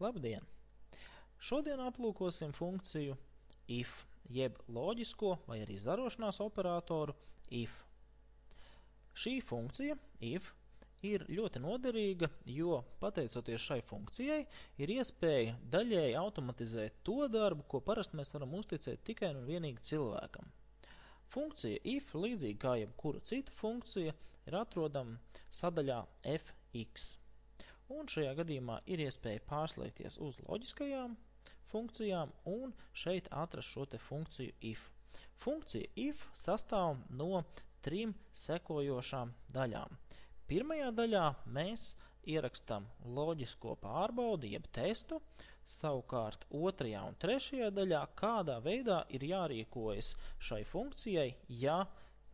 Labdien! Šodien aplūkosim funkciju if, jeb loģisko vai arī zarošanās operatoru if. Šī funkcija, if, ir ļoti noderīga, jo, pateicoties šai funkcijai, ir iespēja daļēji automatizēt to darbu, ko parasti mēs varam uzticēt tikai un vienīgi cilvēkam. Funkcija if, līdzīgi kā jebkura cita funkcija, ir atrodama sadaļā fx un šajā gadījumā ir iespēja pārslēgties uz loģiskajām funkcijām un šeit atrast šo te funkciju if. Funkcija if sastāv no trim sekojošām daļām. Pirmajā daļā mēs ierakstam loģisko pārbaudi, jeb testu, savukārt otrajā un trešajā daļā kādā veidā ir jārīkojas šai funkcijai, ja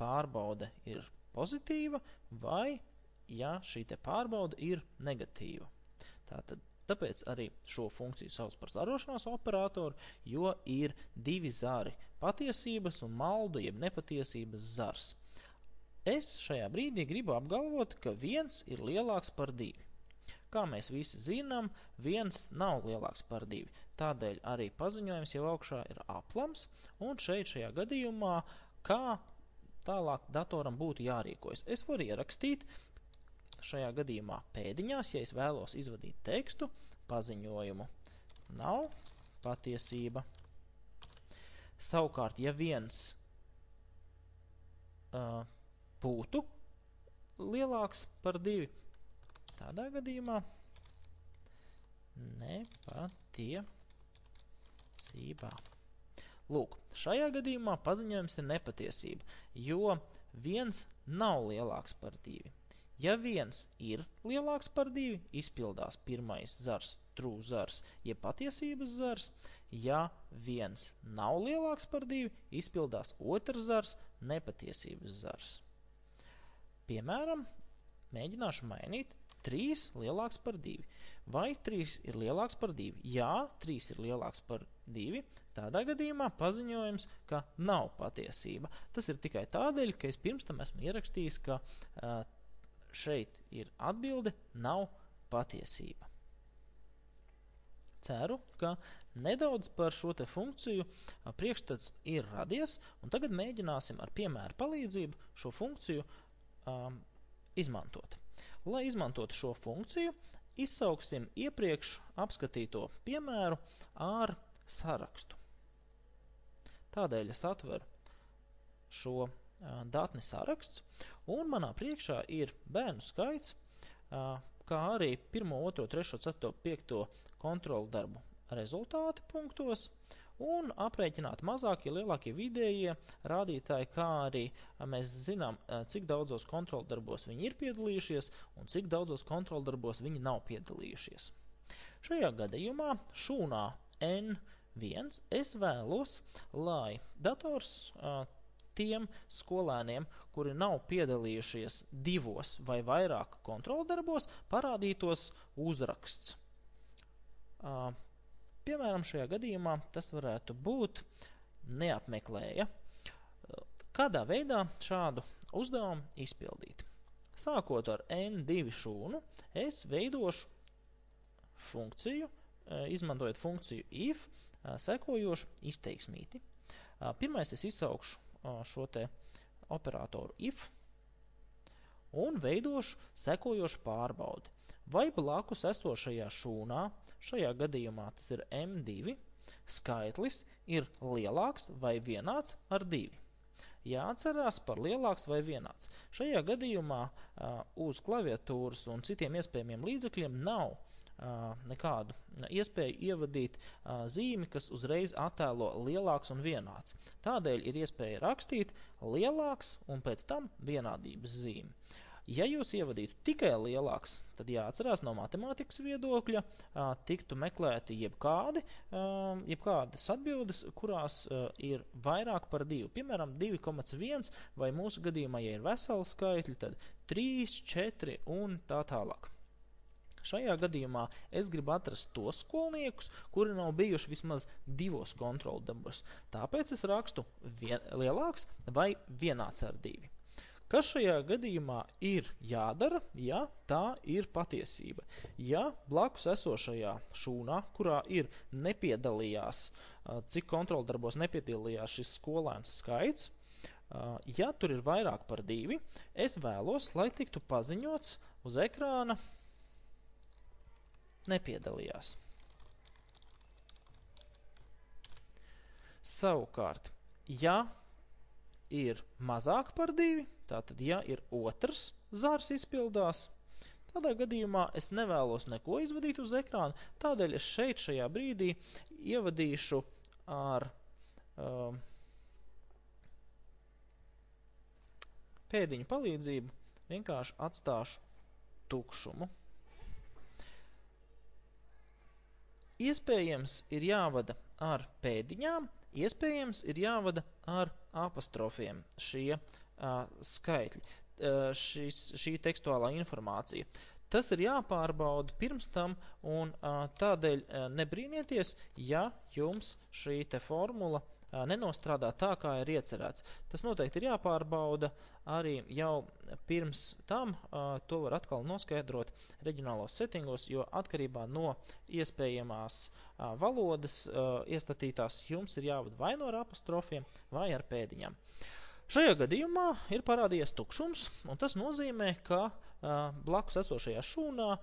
pārbaude ir pozitīva vai ja šī pārbauda ir negatīva. Tātad, tāpēc arī šo funkciju sauc par zarošanās operatoru, jo ir divi zari - patiesības un maldu, jeb nepatiesības zars. Es šajā brīdī gribu apgalvot, ka viens ir lielāks par divi. Kā mēs visi zinām, viens nav lielāks par divi. Tādēļ arī paziņojums jau augšā ir aplams, un šeit šajā gadījumā, kā tālāk datoram būtu jārīkojas. Es varu ierakstīt, šajā gadījumā pēdiņās, ja es vēlos izvadīt tekstu, paziņojumu nav patiesība. Savukārt, ja viens uh, būtu lielāks par divi, tādā gadījumā nepatiesībā. Lūk, šajā gadījumā paziņojums ir nepatiesība, jo viens nav lielāks par divi. Ja viens ir lielāks par divi, izpildās pirmais zars, true zars, jeb patiesības zars. Ja viens nav lielāks par divi, izpildās otrs zars, nepatiesības zars. Piemēram, mēģināšu mainīt 3 lielāks par 2. Vai 3 ir lielāks par 2? Jā, 3 ir lielāks par 2. Tādā gadījumā paziņojums, ka nav patiesība. Tas ir tikai tādēļ, ka es pirms tam esmu ierakstījis, ka uh, šeit ir atbilde nav patiesība. Ceru, ka nedaudz par šo te funkciju priekšstats ir radies, un tagad mēģināsim ar piemēru palīdzību šo funkciju um, izmantot. Lai izmantotu šo funkciju, izsauksim iepriekš apskatīto piemēru ar sarakstu. Tādēļ es atveru šo datni saraksts, un manā priekšā ir bērnu skaits, kā arī 1, 2, 3, 4, 5 kontrolu darbu rezultāti punktos, un aprēķināt mazākie, lielākie vidējie rādītāji, kā arī mēs zinām, cik daudzos kontrolu darbos viņi ir piedalījušies un cik daudzos kontrolu darbos viņi nav piedalījušies. Šajā gadījumā šūnā N1 es vēlos, lai dators tiem skolēniem, kuri nav piedalījušies divos vai vairāk kontroldarbos, parādītos uzraksts. Piemēram, šajā gadījumā tas varētu būt neapmeklēja. Kādā veidā šādu uzdevumu izpildīt? Sākot ar N2 šūnu, es veidošu funkciju, izmantojot funkciju if, sekojošu izteiksmīti. Pirmais es izsaukšu šo te operatoru if un veidošu sekojošu pārbaudi. Vai blakus esošajā šūnā, šajā gadījumā tas ir M2, skaitlis ir lielāks vai vienāds ar 2. Jāatcerās par lielāks vai vienāds. Šajā gadījumā uh, uz klaviatūras un citiem iespējamiem līdzekļiem nav nekādu iespēju ievadīt zīmi, kas uzreiz attēlo lielāks un vienāds. Tādēļ ir iespēja rakstīt lielāks un pēc tam vienādības zīmi. Ja jūs ievadītu tikai lielāks, tad jāatcerās no matemātikas viedokļa, tiktu meklēti jebkādi, jebkādas atbildes, kurās ir vairāk par 2. Piemēram, 2,1 vai mūsu gadījumā, ja ir veseli skaitļi, tad 3, 4 un tā tālāk. Šajā gadījumā es gribu atrast tos skolniekus, kuri nav bijuši vismaz divos kontrolu darbos. Tāpēc es rakstu vien, lielāks vai vienāds ar divi. Kas šajā gadījumā ir jādara, ja tā ir patiesība? Ja blakus esošajā šūnā, kurā ir nepiedalījās, cik kontroldarbos nepiedalījās šis skolēns skaits, ja tur ir vairāk par divi, es vēlos, lai tiktu paziņots uz ekrāna nepiedalījās. Savukārt, ja ir mazāk par divi, tātad, ja ir otrs zārs izpildās, tādā gadījumā es nevēlos neko izvadīt uz ekrāna, tādēļ es šeit šajā brīdī ievadīšu ar um, pēdiņu palīdzību, vienkārši atstāšu tukšumu. Iespējams ir jāvada ar pēdiņām, Iespējams, ir jāvada ar apostrofiem šie uh, skaitļi, uh, šis, šī tekstuālā informācija. Tas ir jāpārbauda pirms tam, un uh, tādēļ uh, nebrīnieties, ja jums šī formula uh, nenostrādā tā, kā ir iecerēts. Tas noteikti ir jāpārbauda arī jau pirms tam, to var atkal noskaidrot reģionālos settingos, jo atkarībā no iespējamās valodas iestatītās jums ir jāvada vai no ar apostrofiem vai ar pēdiņām. Šajā gadījumā ir parādījies tukšums, un tas nozīmē, ka uh, blakus esošajā šūnā uh,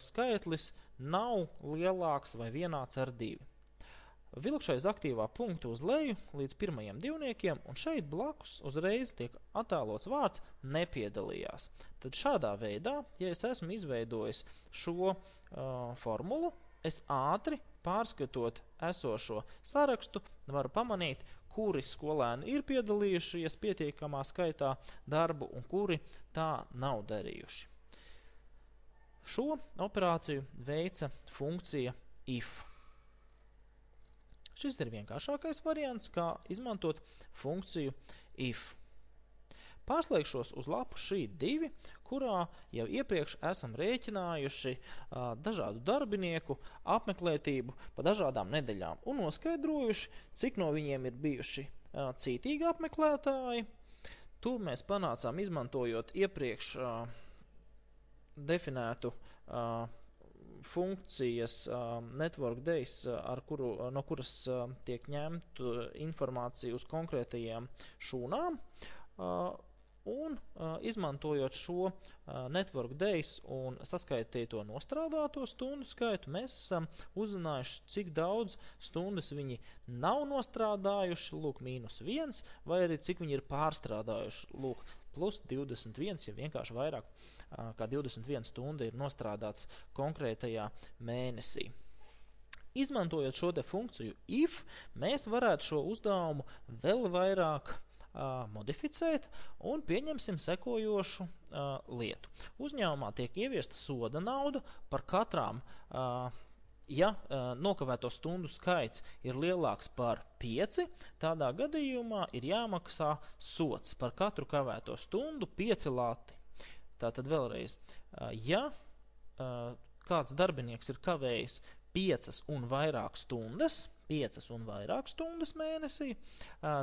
skaitlis nav lielāks vai vienāds ar divi. Vilkšais aktīvā punkta uz leju līdz pirmajiem divniekiem, un šeit blakus uzreiz tiek attēlots vārds nepiedalījās. Tad šādā veidā, ja es esmu izveidojis šo uh, formulu, es ātri pārskatot esošo sarakstu varu pamanīt, kuri skolēni ir piedalījušies pietiekamā skaitā darbu un kuri tā nav darījuši. Šo operāciju veica funkcija if. Šis ir vienkāršākais variants, kā izmantot funkciju if. Pārslēgšos uz lapu šī divi, kurā jau iepriekš esam rēķinājuši uh, dažādu darbinieku apmeklētību pa dažādām nedēļām un noskaidrojuši, cik no viņiem ir bijuši uh, cītīgi apmeklētāji. To mēs panācām izmantojot iepriekš uh, definētu uh, funkcijas um, Network Days, uh, kuru, uh, no kuras uh, tiek ņemta informācija uz konkrētajiem šūnām. Un izmantojot šo Network Days un saskaitīto nostrādāto stundu skaitu, mēs esam uzzinājuši, cik daudz stundas viņi nav nostrādājuši, lūk, mīnus viens, vai arī cik viņi ir pārstrādājuši, lūk, plus 21, ja vienkārši vairāk kā 21 stunda ir nostrādāts konkrētajā mēnesī. Izmantojot šo funkciju if, mēs varētu šo uzdevumu vēl vairāk uh, modificēt un pieņemsim sekojošu uh, lietu. Uzņēmumā tiek ieviesta soda nauda par katrām uh, ja uh, nokavēto stundu skaits ir lielāks par 5, tādā gadījumā ir jāmaksā sots par katru kavēto stundu 5 lati. Tātad vēlreiz, uh, ja uh, kāds darbinieks ir kavējis 5 un vairāk stundas, 5 un vairāk stundas mēnesī,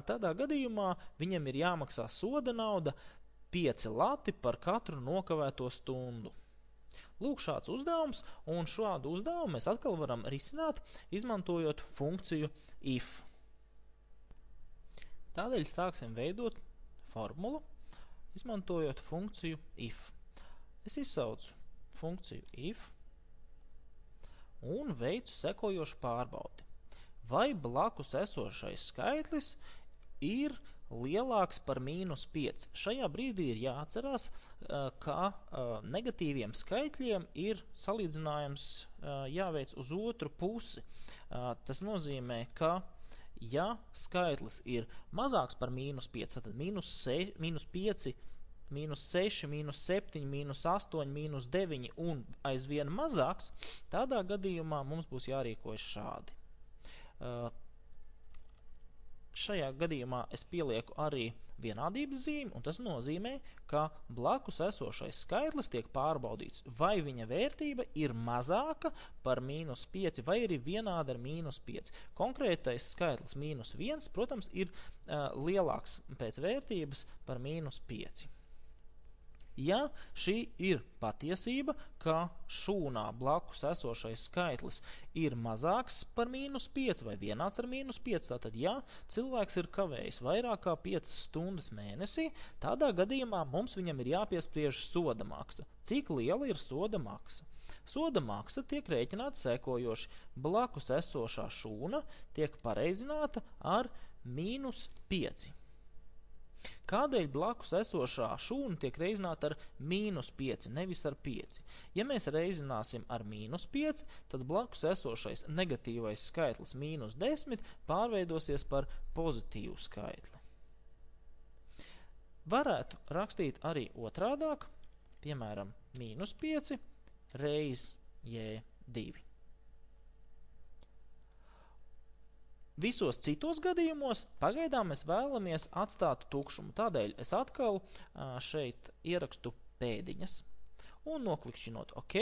tādā gadījumā viņam ir jāmaksā soda nauda 5 lati par katru nokavēto stundu. Lūk, šāds uzdevums, un šādu uzdevumu mēs atkal varam risināt, izmantojot funkciju if. Tādēļ sāksim veidot formulu, izmantojot funkciju if. Es izsaucu funkciju if un veicu sekojošu pārbaudi. Vai blakus esošais skaitlis ir lielāks par mīnus 5. Šajā brīdī ir jāatcerās, ka negatīviem skaitļiem ir salīdzinājums jāveic uz otru pusi. Tas nozīmē, ka ja skaitlis ir mazāks par mīnus 5, tad mīnus, 6, mīnus 5, mīnus 6, mīnus 7, mīnus 8, mīnus 9 un aizvien mazāks, tādā gadījumā mums būs jārīkojas šādi. Šajā gadījumā es pielieku arī vienādības zīmi, un tas nozīmē, ka blakus esošais skaitlis tiek pārbaudīts, vai viņa vērtība ir mazāka par mīnus 5 vai arī vienāda ar mīnus 5. Konkrētais skaitlis mīnus 1, protams, ir uh, lielāks pēc vērtības par mīnus 5. Ja šī ir patiesība, ka šūnā blakus esošais skaitlis ir mazāks par mīnus 5 vai vienāds ar mīnus 5, tātad ja cilvēks ir kavējis vairāk kā 5 stundas mēnesī, tādā gadījumā mums viņam ir jāpiespriež soda maksa. Cik liela ir soda maksa? Soda maksa tiek rēķināta sekojoši. Blakus esošā šūna tiek pareizināta ar mīnus 5. Kādēļ blakus esošā šūna tiek reizināta ar mīnus 5, nevis ar 5? Ja mēs reizināsim ar mīnus 5, tad blakus esošais negatīvais skaitlis mīnus 10 pārveidosies par pozitīvu skaitli. Varētu rakstīt arī otrādāk, piemēram, mīnus 5 reiz J2. Visos citos gadījumos pagaidām mēs vēlamies atstāt tukšumu. Tādēļ es atkal šeit ierakstu pēdiņas un noklikšķinot OK,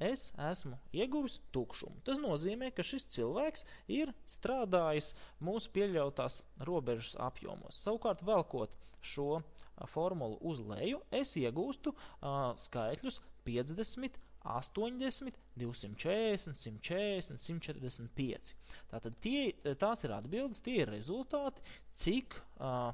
es esmu ieguvis tukšumu. Tas nozīmē, ka šis cilvēks ir strādājis mūsu pieļautās robežas apjomos. Savukārt, velkot šo formulu uz leju, es iegūstu uh, skaitļus 50, 80, 240, 140, 145. Tātad tie, tās ir atbildes, tie ir rezultāti, cik uh,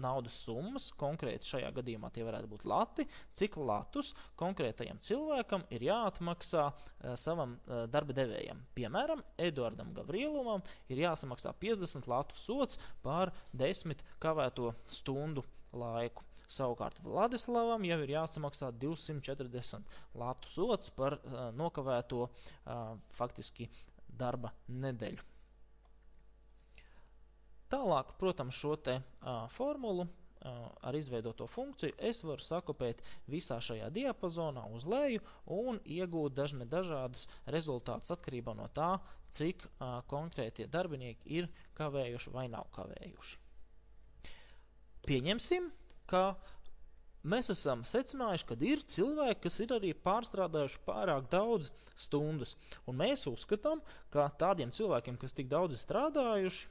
naudas summas, konkrēti šajā gadījumā tie varētu būt lati, cik latus konkrētajam cilvēkam ir jāatmaksā uh, savam uh, darba devējam. Piemēram, Eduardam Gavrielovam ir jāsamaksā 50 latu sots par 10 kavēto stundu laiku. Savukārt Vladislavam jau ir jāsamaksā 240 latu sots par uh, nokavēto uh, faktiski darba nedēļu. Tālāk, protams, šo te uh, formulu ar izveidoto funkciju es varu sakopēt visā šajā diapazonā uz leju un iegūt dažne dažādus rezultātus atkarībā no tā, cik uh, konkrētie darbinieki ir kavējuši vai nav kavējuši. Pieņemsim, ka mēs esam secinājuši, ka ir cilvēki, kas ir arī pārstrādājuši pārāk daudz stundas. Un mēs uzskatām, ka tādiem cilvēkiem, kas tik daudz strādājuši,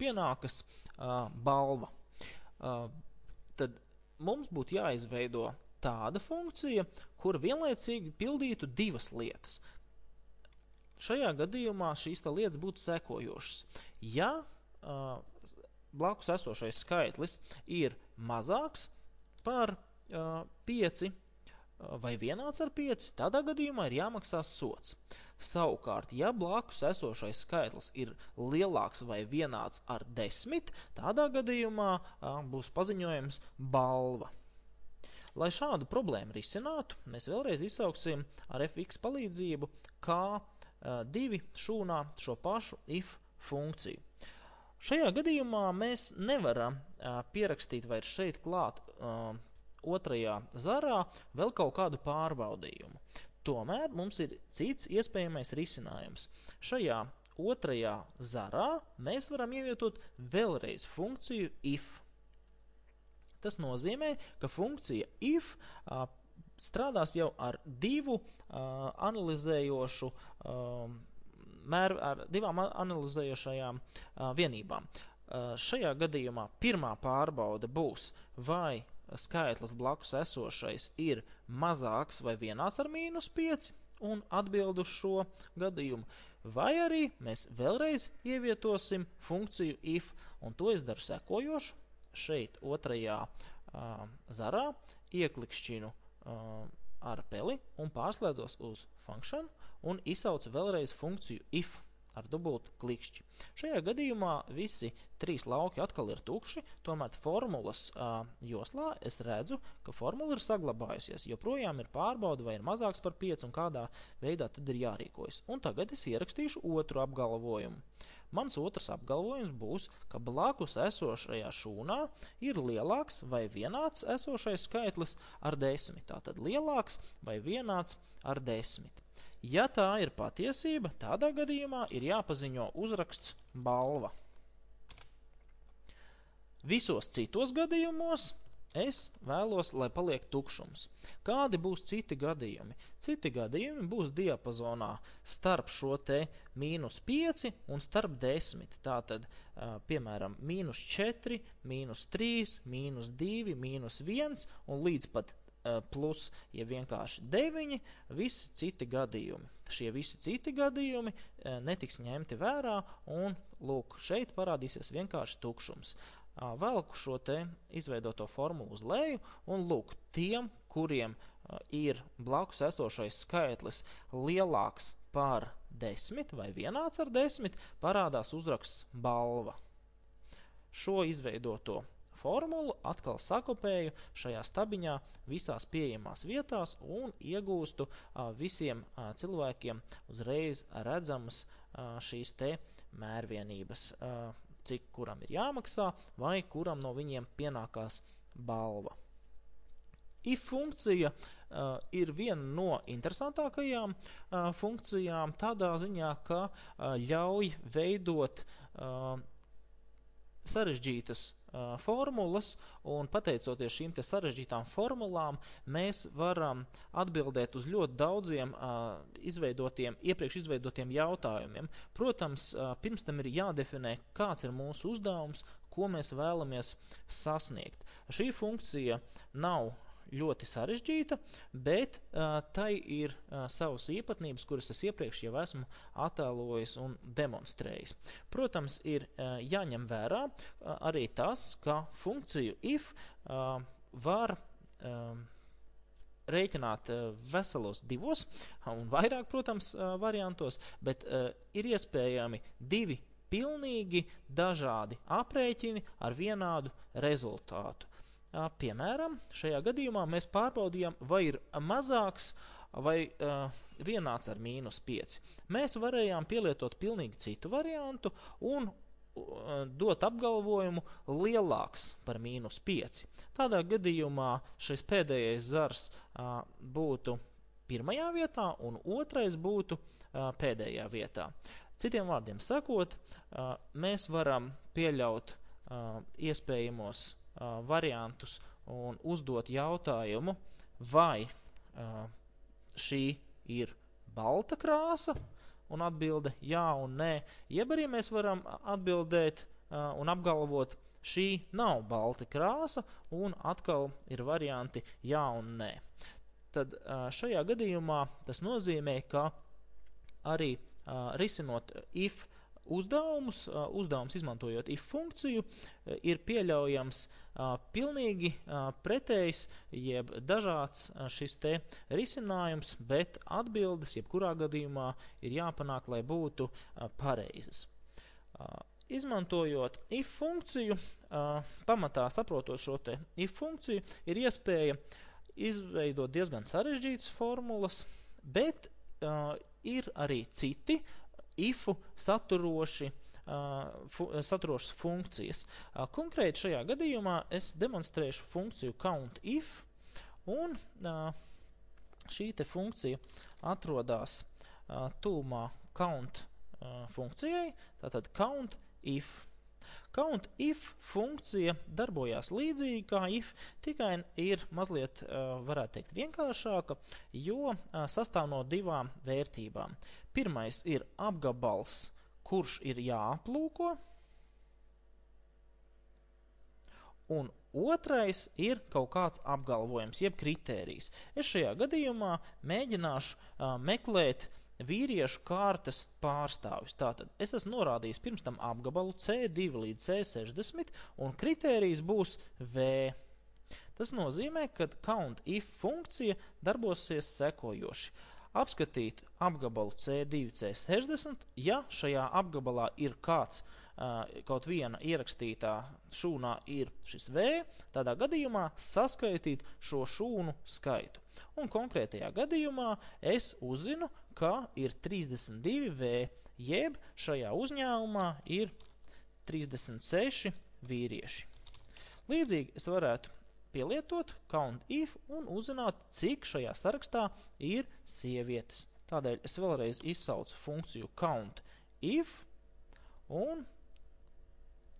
pienākas uh, balva. Uh, tad mums būtu jāizveido tāda funkcija, kur vienlaicīgi pildītu divas lietas. Šajā gadījumā šīs lietas būtu sekojošas. Ja uh, blakus esošais skaitlis ir mazāks par uh, 5 uh, vai vienāds ar 5, tādā gadījumā ir jāmaksā sots. Savukārt, ja blakus esošais skaitlis ir lielāks vai vienāds ar 10, tādā gadījumā uh, būs paziņojums balva. Lai šādu problēmu risinātu, mēs vēlreiz izsauksim ar fx palīdzību kā uh, divi šūnā šo pašu if funkciju. Šajā gadījumā mēs nevaram pierakstīt vairs šeit klāt otrajā zarā vēl kaut kādu pārbaudījumu. Tomēr mums ir cits iespējamais risinājums. Šajā otrajā zarā mēs varam ievietot vēlreiz funkciju if. Tas nozīmē, ka funkcija if uh, strādās jau ar divu uh, analizējošu uh, mēr, ar divām analizējošajām vienībām. Šajā gadījumā pirmā pārbaude būs, vai skaitlis blakus esošais ir mazāks vai vienāds ar mīnus 5, un atbild uz šo gadījumu. Vai arī mēs vēlreiz ievietosim funkciju if, un to es daru sekojošu. Šeit otrajā uh, zarā ieklikšķinu uh, ar peli un pārslēdzos uz function un izsaucu vēlreiz funkciju if ar dubultu klikšķi. Šajā gadījumā visi trīs lauki atkal ir tukši, tomēr formulas uh, joslā es redzu, ka formula ir saglabājusies, joprojām ir pārbauda, vai ir mazāks par 5 un kādā veidā tad ir jārīkojas. Un tagad es ierakstīšu otru apgalvojumu. Mans otrs apgalvojums būs, ka blakus esošajā šūnā ir lielāks vai vienāds esošais skaitlis ar 10. Tātad lielāks vai vienāds ar 10. Ja tā ir patiesība, tādā gadījumā ir jāpaziņo uzraksts balva. Visos citos gadījumos es vēlos, lai paliek tukšums. Kādi būs citi gadījumi? Citi gadījumi būs diapazonā starp šo te mīnus 5 un starp 10. Tātad, piemēram, mīnus 4, mīnus 3, mīnus 2, mīnus 1 un līdz pat plus, ja vienkārši 9, visi citi gadījumi. Šie visi citi gadījumi netiks ņemti vērā un, lūk, šeit parādīsies vienkārši tukšums velku šo te izveidoto formulu uz leju un lūk, tiem, kuriem ir blakus esošais skaitlis lielāks par 10 vai vienāds ar 10, parādās uzraksts balva. Šo izveidoto formulu atkal sakopēju šajā stabiņā visās pieejamās vietās un iegūstu visiem cilvēkiem uzreiz redzamas šīs te mērvienības cik kuram ir jāmaksā vai kuram no viņiem pienākās balva. if funkcija uh, ir viena no interesantākajām uh, funkcijām tādā ziņā, ka uh, ļauj veidot uh, sarežģītas uh, formulas, un pateicoties šīm sarežģītām formulām, mēs varam atbildēt uz ļoti daudziem uh, izveidotiem, iepriekš izveidotiem jautājumiem. Protams, uh, pirms tam ir jādefinē, kāds ir mūsu uzdevums, ko mēs vēlamies sasniegt. Šī funkcija nav ļoti sarežģīta, bet uh, tai ir uh, savas īpatnības, kuras es iepriekš jau esmu attēlojis un demonstrējis. Protams, ir uh, jāņem vērā uh, arī tas, ka funkciju if uh, var uh, rēķināt veselos divos un vairāk, protams, variantos, bet ir iespējami divi pilnīgi dažādi aprēķini ar vienādu rezultātu. Piemēram, šajā gadījumā mēs pārbaudījām, vai ir mazāks vai uh, vienāds ar mīnus 5. Mēs varējām pielietot pilnīgi citu variantu un uh, dot apgalvojumu lielāks par mīnus 5. Tādā gadījumā šis pēdējais zars uh, būtu pirmajā vietā un otrais būtu uh, pēdējā vietā. Citiem vārdiem sakot, uh, mēs varam pieļaut uh, iespējamos uh, variantus un uzdot jautājumu, vai uh, šī ir balta krāsa, un atbilde jā un nē, jeb arī mēs varam atbildēt uh, un apgalvot, šī nav balta krāsa, un atkal ir varianti jā un nē. Tad uh, šajā gadījumā tas nozīmē, ka arī uh, risinot if uh, uzdevumus, uzdevums izmantojot if funkciju, ir pieļaujams pilnīgi pretējs, jeb dažāds šis te risinājums, bet atbildes, jebkurā gadījumā, ir jāpanāk, lai būtu pareizas. Izmantojot if funkciju, pamatā saprotot šo te if funkciju, ir iespēja izveidot diezgan sarežģītas formulas, bet ir arī citi ifu saturoši fu, saturošas funkcijas. Konkrēti šajā gadījumā es demonstrēšu funkciju count if, un šī te funkcija atrodas tūmā count funkcijai, tātad count if. Count if funkcija darbojās līdzīgi kā if, tikai ir mazliet, varētu teikt, vienkāršāka, jo sastāv no divām vērtībām. Pirmais ir apgabals, kurš ir jāaplūko, un otrais ir kaut kāds apgalvojums, jeb kritērijs. Es šajā gadījumā mēģināšu meklēt vīriešu kārtas pārstāvis. Tātad es esmu norādījis pirms tam apgabalu C2 līdz C60, un kritērijs būs V. Tas nozīmē, ka count if funkcija darbosies sekojoši. Apskatīt apgabalu C2, C60, ja šajā apgabalā ir kāds kaut viena ierakstītā šūnā ir šis V, tādā gadījumā saskaitīt šo šūnu skaitu. Un konkrētajā gadījumā es uzzinu, ka ir 32V, jeb šajā uzņēmumā ir 36 vīrieši. Līdzīgi es varētu pielietot count if un uzzināt, cik šajā sarakstā ir sievietes. Tādēļ es vēlreiz izsaucu funkciju count if un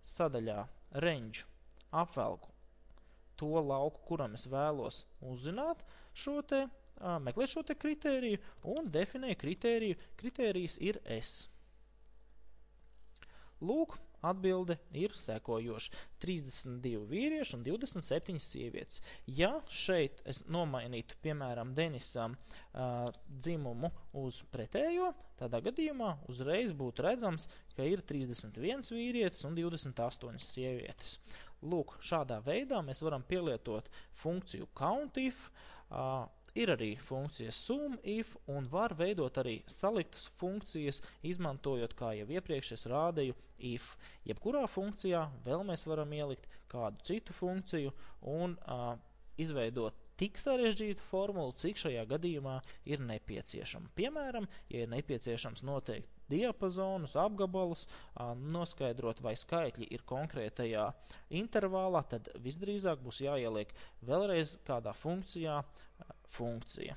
sadaļā range apvelku to lauku, kuram es vēlos uzzināt šo te, uh, meklēt šo te kritēriju un definēju kritēriju. Kritērijs ir S. Lūk, Atbilde ir sekojoša - 32 vīrieši un 27 sievietes. Ja šeit es nomainītu, piemēram, Denisam uh, dzimumu uz pretējo, tādā gadījumā uzreiz būtu redzams, ka ir 31 vīrietis un 28 sievietes. Lūk, šādā veidā mēs varam pielietot funkciju countif, uh, Ir arī funkcija sum, if un var veidot arī saliktas funkcijas, izmantojot, kā jau iepriekš es rādīju, if. Jebkurā funkcijā vēl mēs varam ielikt kādu citu funkciju un uh, izveidot tik sarežģītu formulu, cik šajā gadījumā ir nepieciešama. Piemēram, ja ir nepieciešams noteikt diapazonus, apgabalus, noskaidrot, vai skaitļi ir konkrētajā intervālā, tad visdrīzāk būs jāieliek vēlreiz kādā funkcijā funkcija.